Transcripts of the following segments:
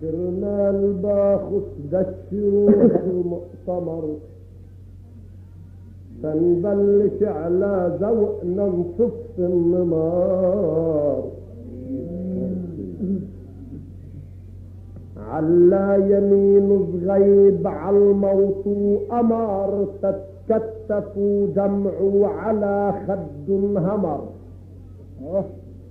كرمال باخد دشروح المؤتمر. سنبلش على ذوقنا نصف النمار. على يمين صغيب على الموطوء أمر تتكتف دمعه على خد همر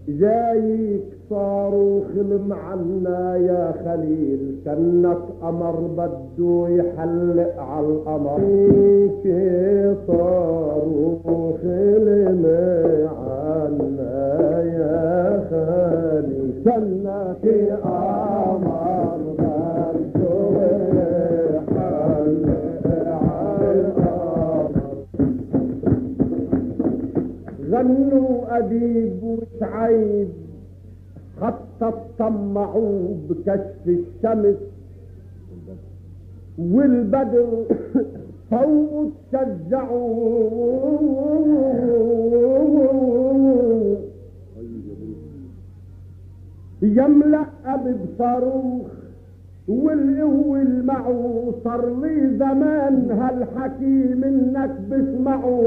جايك صاروخ المعنا يا خليل كنك قمر بده يحلق على القمر. جايك صاروخ المعنا يا خليل كنك قمر. غنوا أديب وشعيب حتى طمعوا بكشف الشمس والبدر فوق تشجعوا يملأ بصاروخ والقوة المعه صار لي زمان هالحكي منك بسمعه.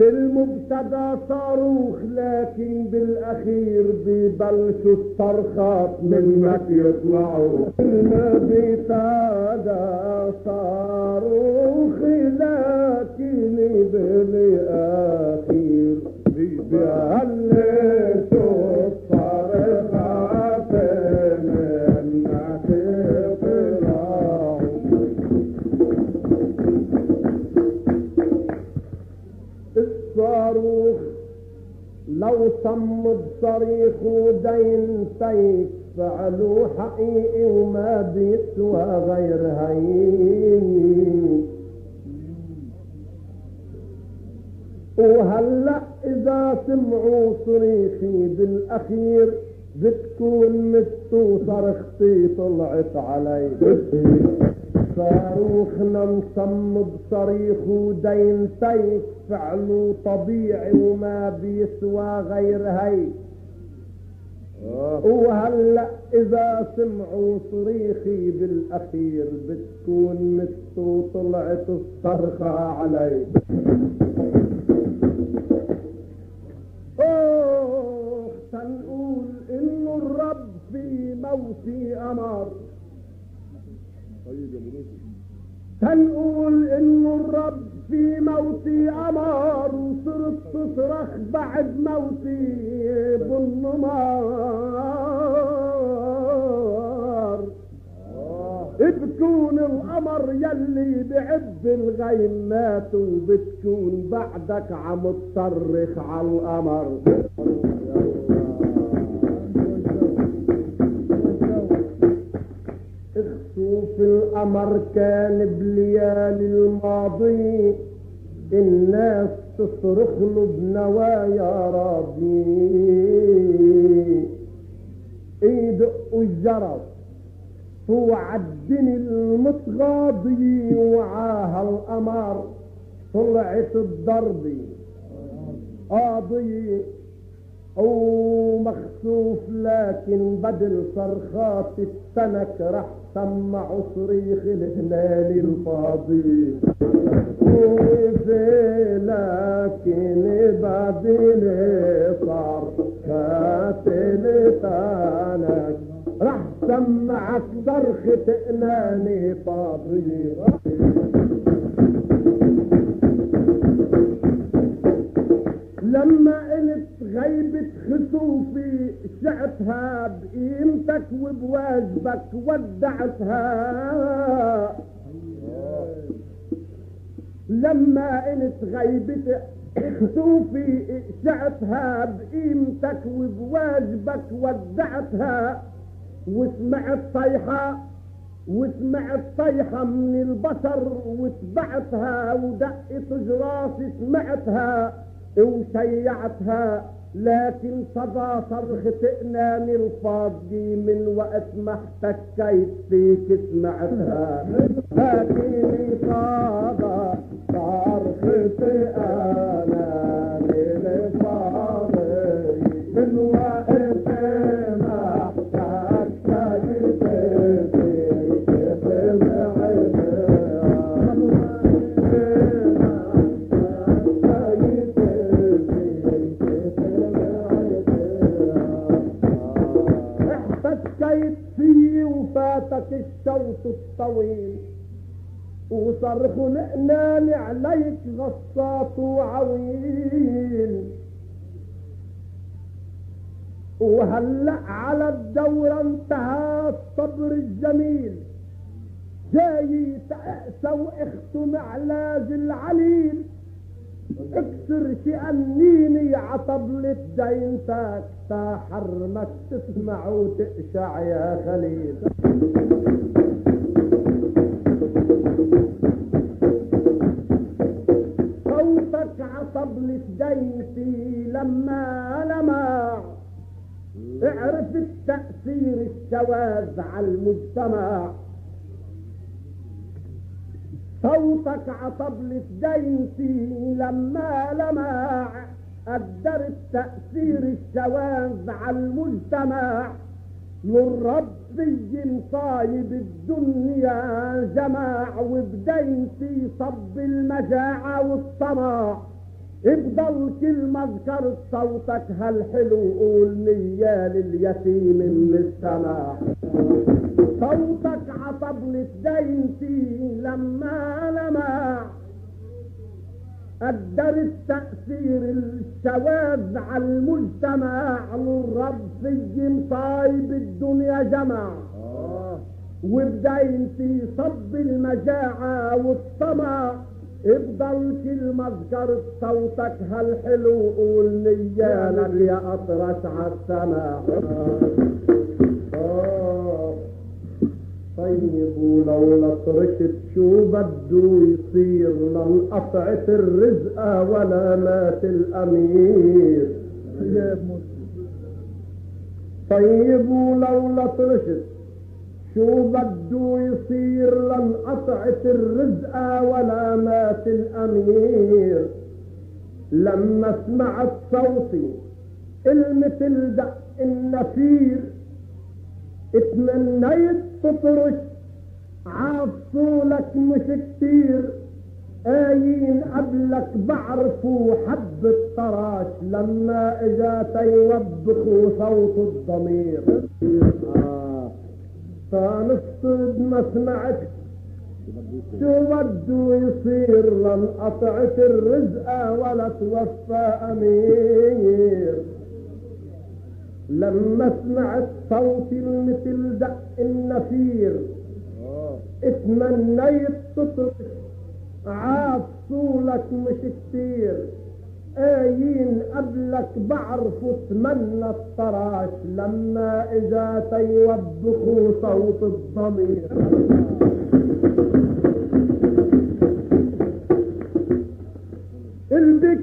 بالمبتدا صاروخ لكن بالأخير ببلشوا الصرخات منك يطلعوا بالمبتدا صاروخ لكن بالأخير ببلشوا صمد صريخ ودين سيف فعلوا حقيقي وما بيسوى غير هين وهلأ إذا سمعوا صريخي بالأخير بتكون متو صرختي طلعت علي. صاروخنا مصمد صريخ ودين سيف فعله طبيعي وما بيسوى غير هي. وهلا إذا سمعوا صريخي بالأخير بتكون متو طلعت الصرخة علي. أوه تنقول إنه الرب في موتي أمر. تنقول انه الرب في موتي أمر وصرت تصرخ بعد موتي بالنمار بتكون القمر يلي بعب الغيمات وبتكون بعدك عم تصرخ على القمر. القمر كان بليالي الماضي الناس تصرخ له بنوايا ربي. يدقوا الجرس وعدني المتغاضي وعاها القمر طلعت الضربي قاضي ومخسوف لكن بدل صرخات السنك رح سمع صريخ الهلال الفاضي. وفي لكن بدل صرخات السنك رح سمعك صرخة اناني فاضي. لما قلت شعتها بقيمتك وبواجبك ودعتها. لما قلت غيبة خسوفي شعتها بقيمتك وبواجبك ودعتها. وسمعت صيحة وسمعت صيحة من البشر وتبعتها ودقت جراسي سمعتها وشيعتها. لكن صدى صرخة إنان الفاضي من وقت ما احتكيت فيك سمعتها لكن صدى صرخة إنان الفاضي من وقت فاتك الشوط الطويل. وصرخ الإنان عليك غصات وعويل وهلأ على الدورة انتهى الصبر الجميل. جاي تأسى واختم علاج العليل. اكسر شأنيني عطبلة دينتك تا حرمك تسمع وتقشع يا خليل. صوتك عطبلة دينتي لما لمع اعرف التأثير الشواذ على المجتمع. صوتك عطبلة دينتي لما لمع قدر التأثير الشواذ على المجتمع والربي مصايب الدنيا جماع وبدينتي صب المجاعة والطمع افضل كلمة ذكرت صوتك هالحلو قول نية لليتيم من السماع صوتك عطبلة دينتي لما لمع قدر التأثير الشواذ على المجتمع للرب في مصايب الدنيا جمع وبدينتي صب المجاعة والطمع افضل كلمة ذكرت صوتك هالحلو قول نيالك يا أطرش عالسماع طيب ولو لطرشت شو بده يصير لانقطعت الرزق ولا مات الأمير. طيب ولو لطرشت شو بده يصير لانقطعت الرزق ولا مات الأمير. لما سمعت صوتي المثل دق النفير اتمنيت تطرش عاصولك مش كتير. قايين قبلك بعرفوا حب الطراش لما اجا يوبخوا صوت الضمير. فنفقد ما سمعت شو بده يصير؟ لن قطعت الرزق ولا توفى أمير. لما سمعت صوتي المثل دق النفير اتمنيت تطرش عاصولك مش كتير. قايين قبلك بعرفوا تمنى الطراش. لما اجا تيوبخوا صوت الضمير.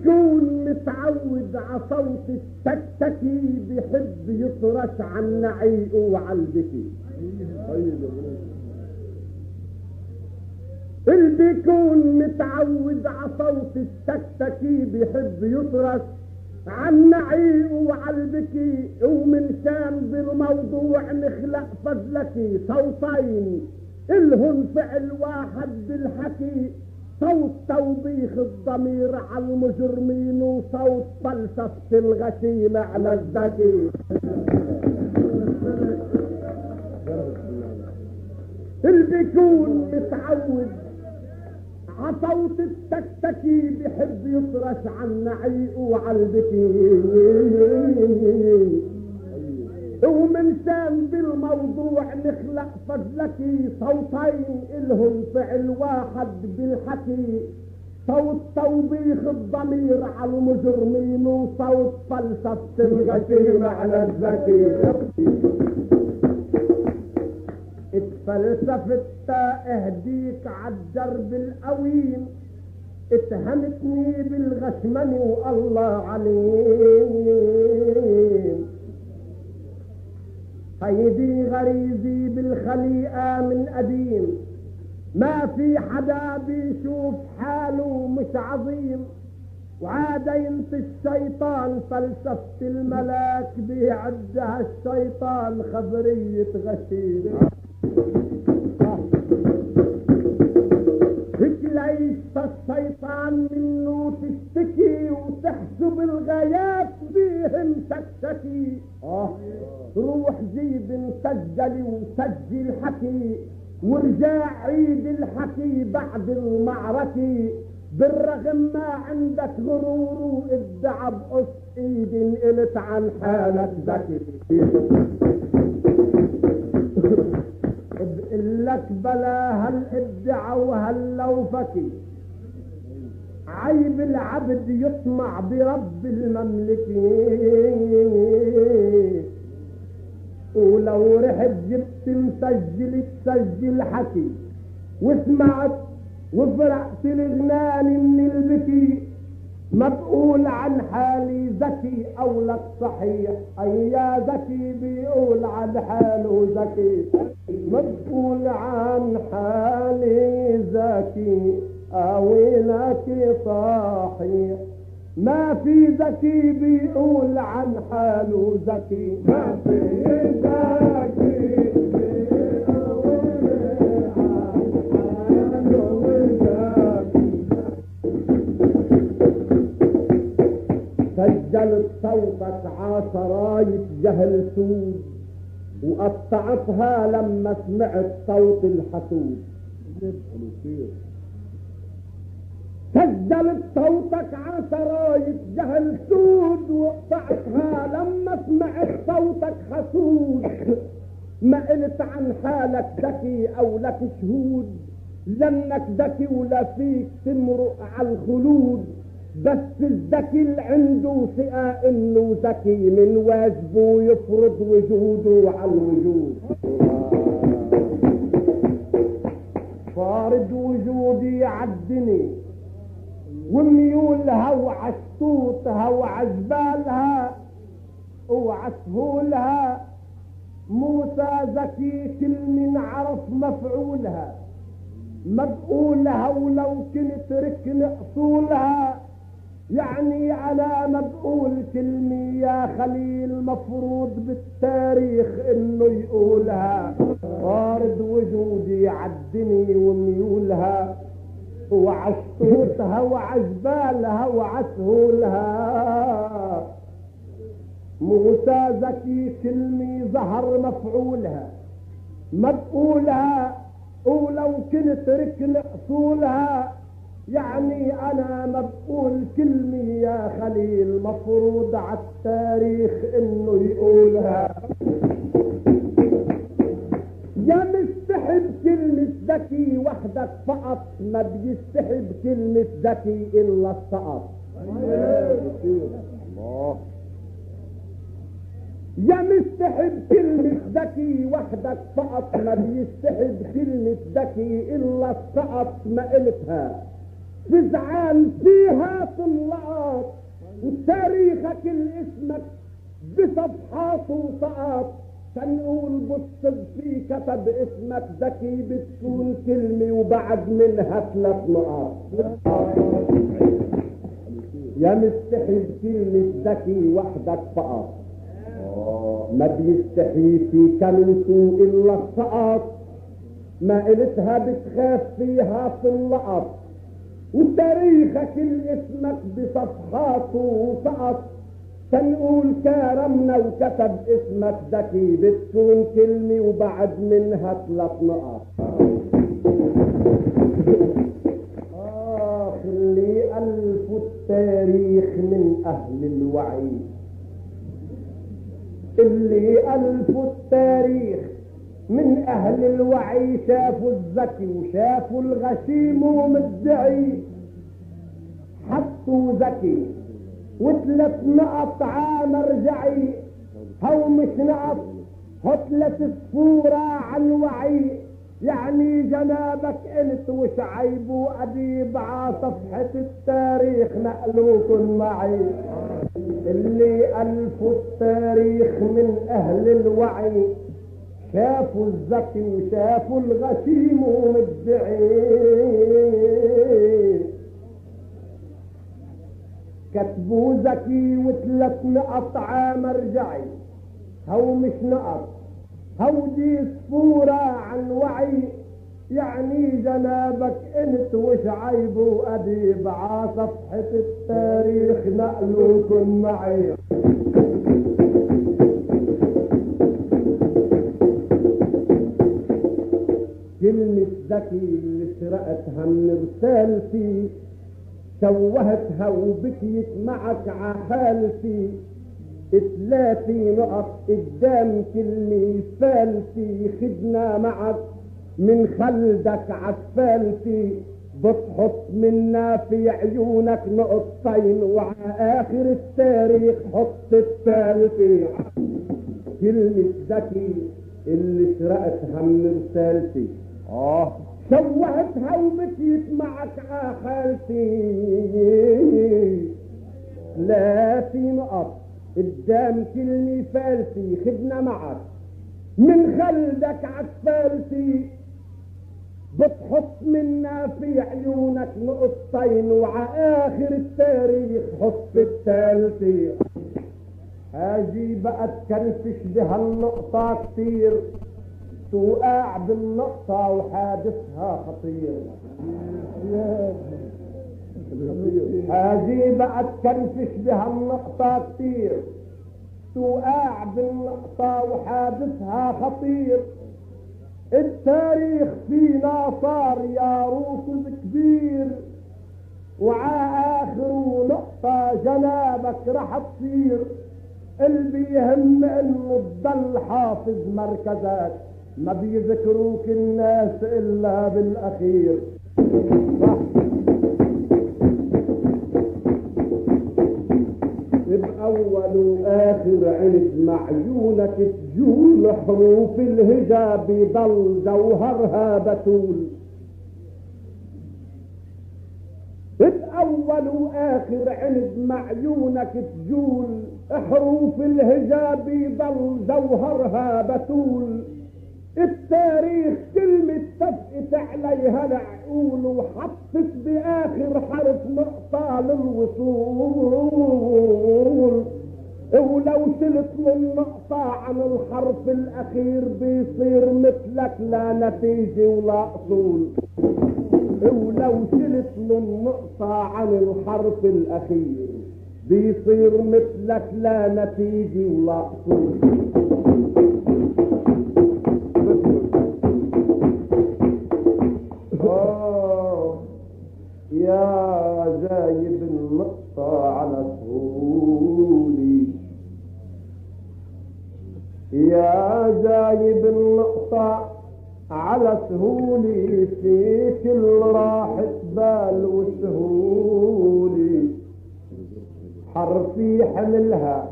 بيكون متعود على صوت التكتكي بيحب يطرش عن نعيقه وعلبكي اللي بيكون متعود على صوت التكتكي بيحب يطرش عن نعيقه وعلبكي ومن شان بالموضوع نخلق فضلكي صوتين إلهن فعل واحد بالحكي. صوت توبيخ الضمير على المجرمين وصوت فلسفة الغشيم على الذكي اللي بيكون متعود عصوت التكتكي بحب يطرش عن نعيقه وعلبكي ومن شان بالموضوع نخلق فضلكي صوتين الهم فعل واحد بالحكي. صوت توبيخ الضمير على المجرمين وصوت فلسفة الغشيم على الذكي اتفلسفت اهديك عالدرب القويم اتهمتني بالغشمن والله عليم. هيدي غريزي بالخليقة من قديم ما في حدا بيشوف حاله مش عظيم. وعاد ينت الشيطان فلسفة الملاك بيعدها الشيطان خبرية غشيم الشيطان منه تشتكي وتحسب الغايات بيه فهم شكشكي آه روح جيب مسجل وسجل حكي ورجع عيد الحكي بعد المعركة بالرغم ما عندك غرور وادعى بقص إيد قلت عن حالك ذكي. بقول لك بلا هالادعى وهاللوفكي عيب العبد يطمع برب المملكة ولو رحت جبت مسجل تسجل حكي وسمعت وفرقت الغناني من البكي. ما بقول عن حالي ذكي أو لك صحيح أي يا ذكي؟ بيقول عن حاله ذكي. ما بقول عن حالي ذكي. أو لك صحيح ما في ذكي بيقول عن حاله ذكي ما في ذكي سجلت صوتك عشراية جهل سود وقطعتها لما سمعت صوت الحسود سجلت صوتك عشراية جهل سود وقطعتها لما سمعت صوتك حسود ما قلت عن حالك ذكي أو لك شهود لأنك ذكي ولا فيك تمرق على الخلود. بس الذكي اللي عنده ثقة إنه ذكي من واجبه يفرض وجوده على الوجود. فارض وجودي عالدني وميولها وعشتوتها وعجبالها وعسهولها موسى ذكي كل من عرف مفعولها. مبقولها ولو كنت ركن أصولها. يعني أنا مبقول كلمة يا خليل مفروض بالتاريخ إنه يقولها. فارض وجودي عالدني وميولها. وعشتوتها وعجبالها وعسهولها. موسى ذكي كلمة ظهر مفعولها. مبقولها ولو كنت ركن أصولها. يعني أنا مبقول كلمة يا خليل مفروض على التاريخ إنه يقولها. ذكي وحدك فقط ما بيستحب كلمة ذكي إلا السقط الله يا مستحب كلمة ذكي وحدك فقط ما بيستحب كلمة ذكي إلا السقط ما قلتها فزعان فيها طلعت وتاريخك اللي اسمك بصفحاته سقط تنقول بص في كتب اسمك ذكي بتكون كلمة وبعد منها ثلاث نقاط. يا مستحيل كلمة ذكي وحدك فقط. ما بيستحي في كلمته إلا السقط ما قلتها بتخاف فيها في اللقط وتاريخك اللي اسمك بصفحاته سقط تنقول كرمنا وكتب اسمك ذكي بتكون كلمة وبعد منها ثلاث نقط آخ اللي ألفوا التاريخ من أهل الوعي. اللي ألفوا التاريخ من أهل الوعي شافوا الذكي وشافوا الغشيم ومدعي. حطوا ذكي وثلاث نقط عام رجعي. هو مش نقط هتلة صفورة عن وعي. يعني جنابك انت وشعيب واديب ع صفحة التاريخ نقلوكن معي. اللي الفوا التاريخ من أهل الوعي. شافوا الذكي وشافوا الغشيم ومدعي. كتبو ذكي وثلاث نقط مرجعي هو مش نقط هو دي صورة عن وعي. يعني جنابك إنت وش عيبه واديب ع صفحة التاريخ نقله كن معي. كلمة ذكي اللي سرقتها من رسالتي شوهتها وبكيت معك عحالتي ثلاثي نقط قدام كلمة فالتي خدنا معك من خلدك عسفالتي بتحط منا في عيونك نقطتين وعلى اخر التاريخ حط الثالثي كلمة ذكي اللي سرقتها من رسالتي آه. شوهتها ومشيت معك عخالتي لا في نقط. قدام كلمة فالتي خدنا معك. من خلدك عسفالتي بتحط منا في عيونك نقطتين وعا آخر التاريخ حط التالتي. هاجي بقى تكرفش بهالنقطة كتير. توقع بالنقطة وحادثها خطير. هاجي بقى تكرفش بهالنقطة كتير توقع بالنقطة وحادثها خطير. التاريخ فينا صار يا روس كبير. وعا آخر نقطة جنابك رح تصير. اللي يهم إنه تضل حافظ مركزك. ما بيذكروك الناس إلا بالأخير. صح بأول وآخر عند معيونك تجول حروف الهجا بضل جوهرها بتول. بأول وآخر عند معيونك تجول حروف الهجا بضل جوهرها بتول. التاريخ كلمة تفقت عليها العقول وحطت بآخر حرف نقطة للوصول. ولو شلت من نقطة عن الحرف الأخير بيصير مثلك لا نتيجة ولا أصول. ولو شلت من نقطة عن الحرف الأخير بيصير مثلك لا نتيجة ولا أصول. يا جايب النقطة على سهولي يا جايب النقطة على سهولي في كل راحة بال وسهولي حرفي حملها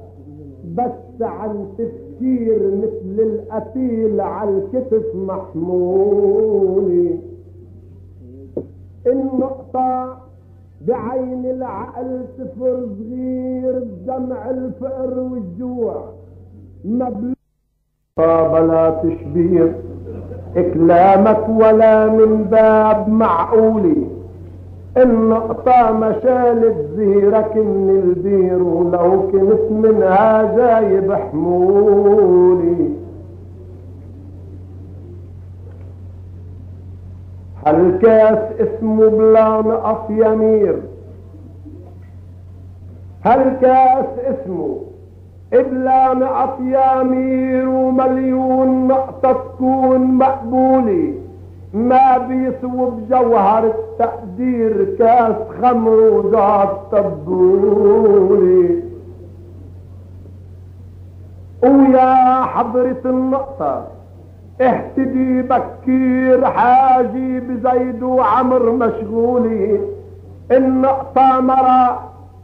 بس عن تفكير مثل القتيل على الكتف محمولي النقطة بعين العقل صفر صغير بدمع الفقر والجوع. مبلغ بلا تشبير كلامك ولا من باب معقولي النقطة مشالت زيرك من البير ولو كنت منها جايب حمولي. هالكاس اسمه بلا نقص يمير هالكاس اسمه بلا نقص يمير ومليون نقطة تكون مقبولة. ما بيسوى بجوهر التقدير كاس خمر وزاد طبولي ويا حضرة النقطة اهتدي بكير حاجي بزيد وعمر مشغولي. النقطة مرا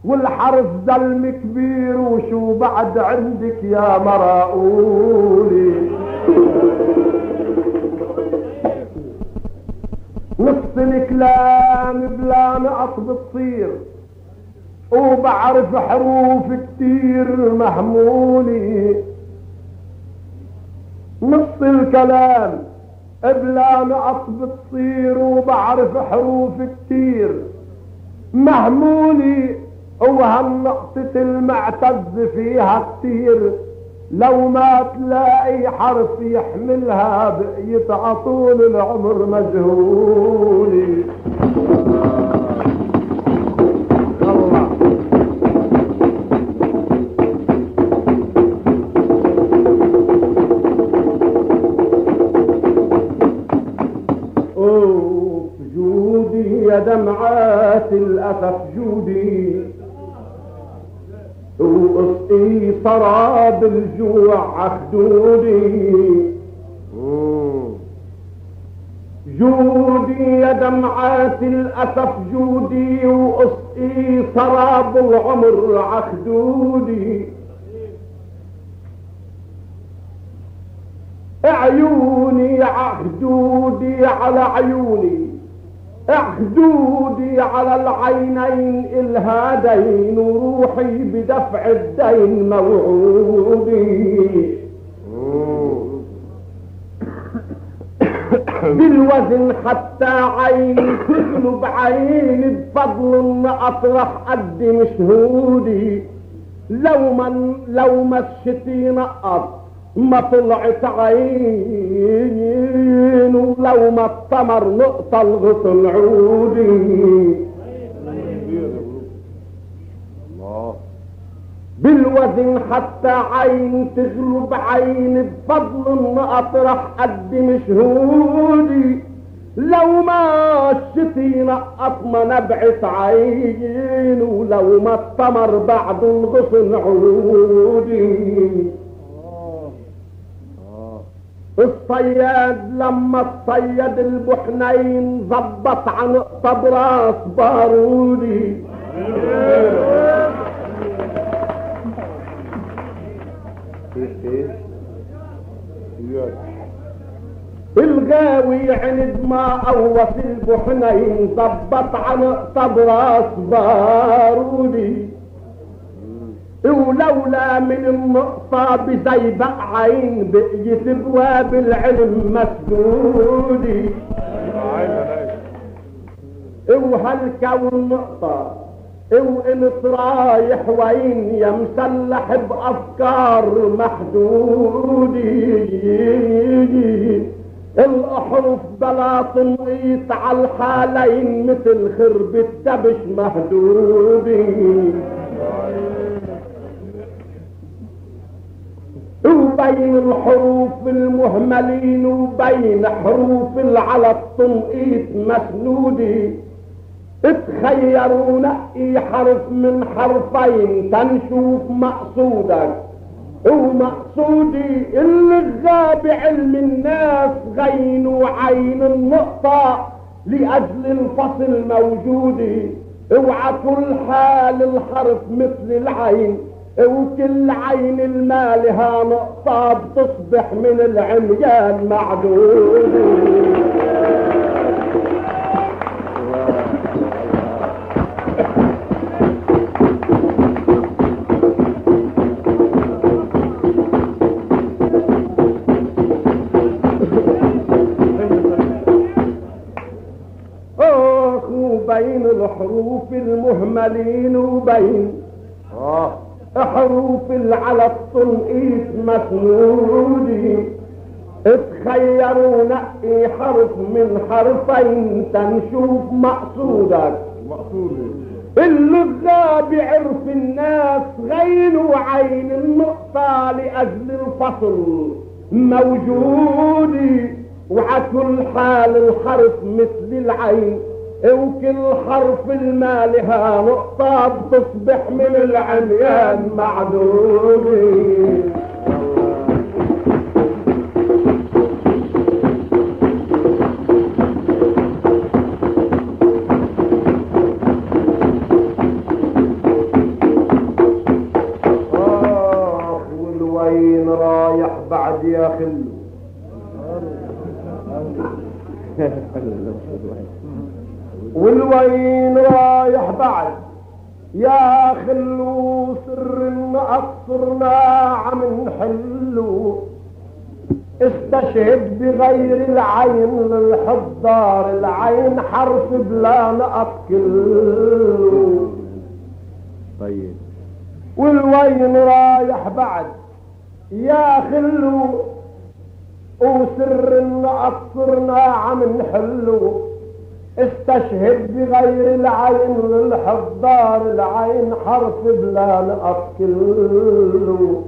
والحرف زلم كبير وشو بعد عندك يا مرا قولي نص الكلام بلا نقط بتصير وبعرف حروف كتير محمولي. نص الكلام. بلا نقط بتصير وبعرف حروف كتير. محمولي وهالنقطة المعتز فيها كتير. لو ما تلاقي حرف يحملها بقيت عطول العمر مجهولي. دمعات الأسف جودي وقصقي سراب الجوع عخدودي جودي يا دمعات الأسف جودي وقصقي سراب العمر عخدودي عيوني عخدودي على عيوني احدودي على العينين الهادين وروحي بدفع الدين موعودي. بالوزن حتى عيني تغلب عيني بفضل ان أطرح قد مشهودي. لو ما لو الشتي نقط ما طلعت عين ولو ما التمر نقطة الغصن عودي بالوزن حتى عين تغلب عين بفضل ان أطرح قد مشهودي. لو ما الشتي نقط ما نبعث عين ولو ما التمر بعد الغصن عودي الصياد لما الصيد البحنين زبط عن براس بارودي الغاوي عند ما قوس البحنين زبط عن براس بارودي ولولا من النقطة بزيبق عين بقيت بواب العلم مسدودي وهالكون نقطة وانت رايح وين يا مسلح بأفكار محدودي الاحرف بلا تنقيط على الحالين مثل خرب الدبش مهدودي وبين الحروف المهملين وبين حروف على التنقيط مسنودي. تخيروا نقي حرف من حرفين تنشوف مقصودك ومقصودي اللي غاب علم الناس غين وعين النقطة لأجل الفصل موجودي. اوعى كل حال الحرف مثل العين. وكل عين المالها نقطة بتصبح من العميان معدود. بين الحروف المهملين وبين آه. حروف على التنقيط مسنودي اتخيروا نقي حرف من حرفين تنشوف مقصودك. مقصودي. اللغة بعرف الناس غين وعين النقطة لأجل الفصل موجودي. وعكل حال الحرف مثل العين وكل حرف المالها نقطة بتصبح من العميان معدودين استشهد بغير العين للحضار العين حرف بلا نقط كله طيب. والوين رايح بعد. يا خلو وسر أقصرنا عم نحلو. استشهد بغير العين للحضار العين حرف بلا نقط كله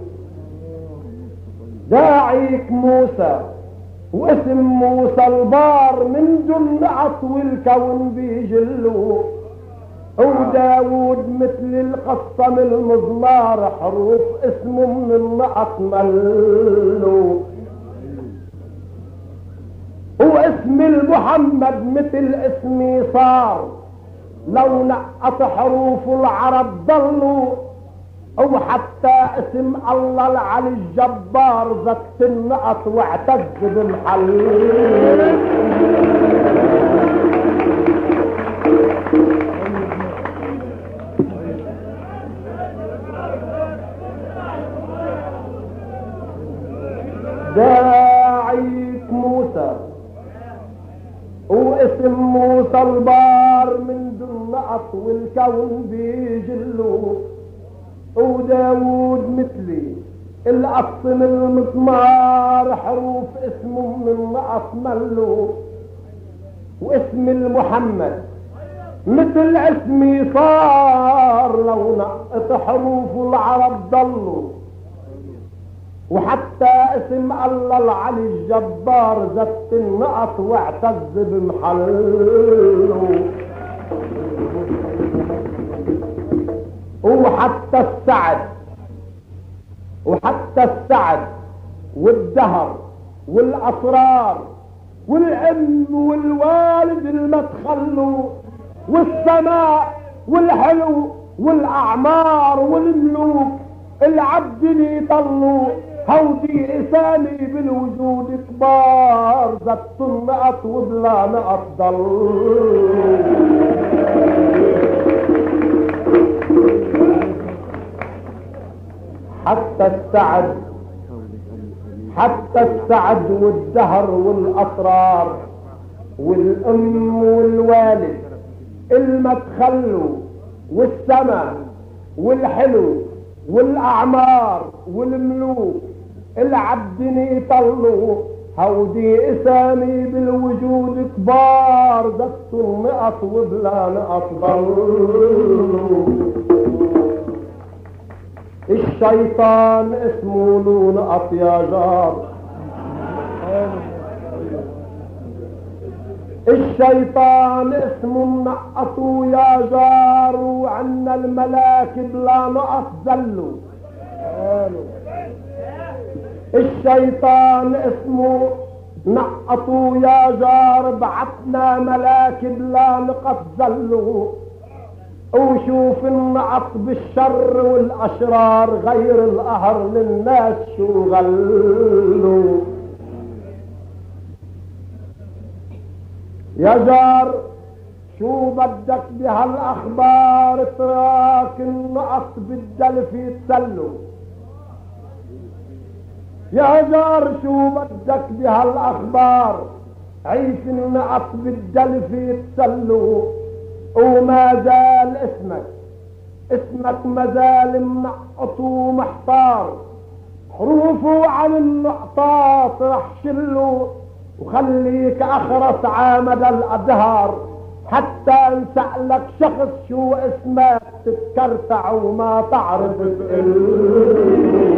داعيك موسى واسم موسى البار من جن عطو الكون بيجلو. وداود مثل القصة من المزمار حروف اسمه من النقط ملو. واسم المحمد مثل اسمي صار. لو نقط حروف العرب ضلوا. وحتى اسم الله العلي الجبار زكت النقط واعتز بالحل داعيك موسى. واسم موسى البار من دون نقط والكون بيجلو. وداود مثلي الأصل المسمار حروف اسمه من نقط ملو واسم المحمد. مثل اسمي صار لو نقط حروف العرب ضلوا. وحتى اسم الله العلي الجبار زت النقط واعتز بمحله وحتى السعد. وحتى السعد والدهر والأسرار والام والوالد المدخل والسماء والحلو والأعمار والملوك العبد اللي يطلوا هودي اسامي بالوجود كبار زبط النقط وبلا نقط ضل حتى السعد حتى السعد والدهر والأسرار والأم والوالد المدخل والسماء والحلو والأعمار والملوك العبد يطلوا هودي إسامي بالوجود كبار دستوا نقط وبلا نقط ضلوا الشيطان اسمه له نقط يا جار الشيطان اسمه منقطوا يا جار وعنا الملاك بلا نقط زلوا الشيطان اسمه نقطوا يا جار بعتنا ملاك بلا نقط زلوا وشوف النقط بالشر والأشرار غير القهر للناس شو غلوا. يا جار شو بدك بهالأخبار؟ تراك النقط بالدلف يتسلوا يا جار شو بدك بهالأخبار؟ عيش النقط بالدلف يتسلوا وما زال اسمك. اسمك مازال منقط ومحتار حروفه عن النقطات رح شلوا وخليك أخرس عامد الأدهار. حتى نسألك شخص شو اسمك تتكرتع وما تعرف تقل.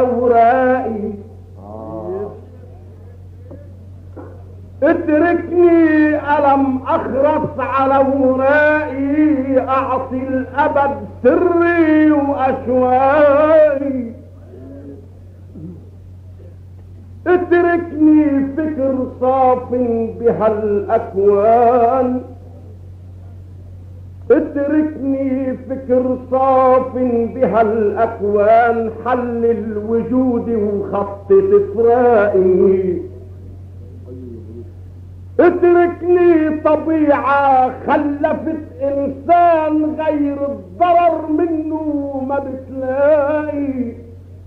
ورائي اتركني ألم أخرس على ورائي أعطي الأبد سري وأشواقي اتركني فكر صاف بهالأكوان اتركني فكر صاف بها الأكوان حل الوجود وخطط فراقي اتركني طبيعة خلفت إنسان غير الضرر منه ما بتلاقي.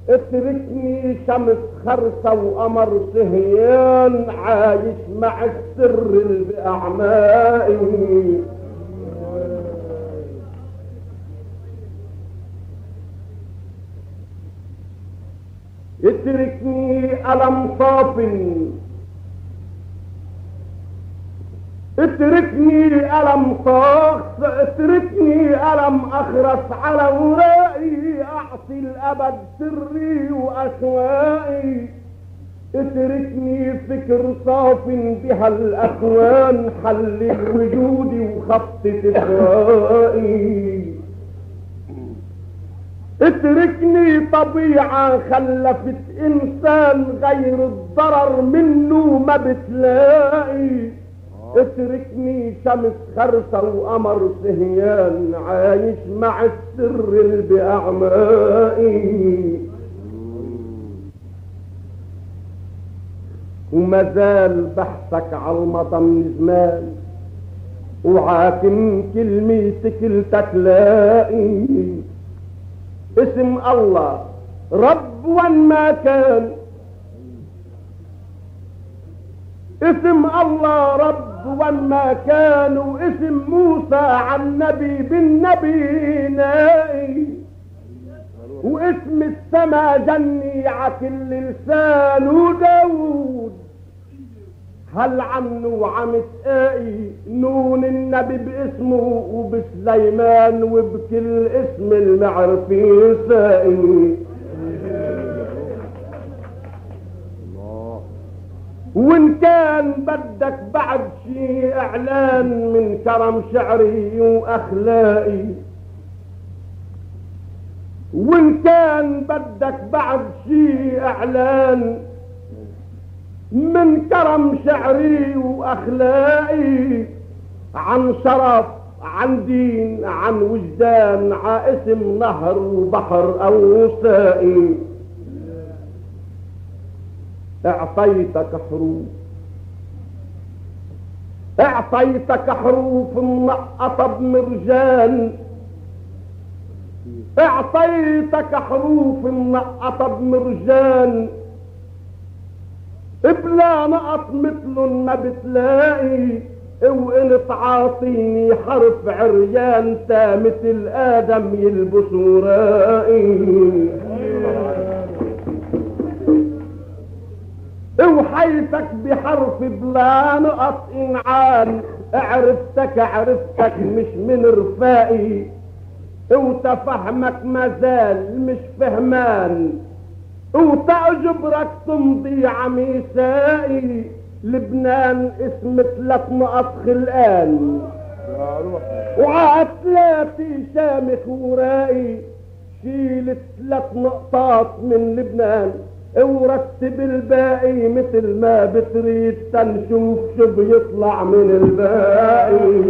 اتركني شمس خرسة وقمر سهيان عايش مع السر اللي بأعمائي اتركني ألم صافي اتركني ألم طاخ اتركني ألم أخرس على ورائي أعطي الأبد سري وأشوائي. اتركني فكر صاف بها الأكوان حلل وجودي وخطة إخوائي. اتركني طبيعة خلفت إنسان غير الضرر منه ما بتلاقي. اتركني شمس خرسة وقمر سهيان عايش مع السر اللي بأعمائي. وما زال بحثك على المضى من زمان وعاكم كلمتك لتلاقي اسم الله. رب وان ما كان. اسم الله رب وما كان واسم موسى عن نبي بالنبي نائي واسم السما جني عكل لسان وداود. هل عنه عم تقاي نون النبي باسمه وبسليمان وبكل اسم المعرفي سائي وإن كان بدك بعد شي إعلان من كرم شعري واخلاقي وإن كان بدك بعد شي إعلان من كرم شعري وأخلاقي عن شرف عن دين عن وجدان ع اسم نهر وبحر أو سائي أعطيتك حروف. أعطيتك حروف منقطة بمرجان. أعطيتك حروف منقطة بمرجان. بلا نقط مثل ما بتلاقي وان تعاطيني حرف عريان تا مثل آدم يلبس ورائي وحيثك بحرف بلا نقط انعان عرفتك عرفتك مش من رفائي. وتفهمك مازال مش فهمان. وتعجبرك تمضي عميسائي. لبنان اسم ثلاث نقط خلقان وعتلاتي شامخ ورائي. شيل ثلاث نقطات من لبنان. ورتب الباقي مثل ما بتريد. تنشوف شو بيطلع من الباقي.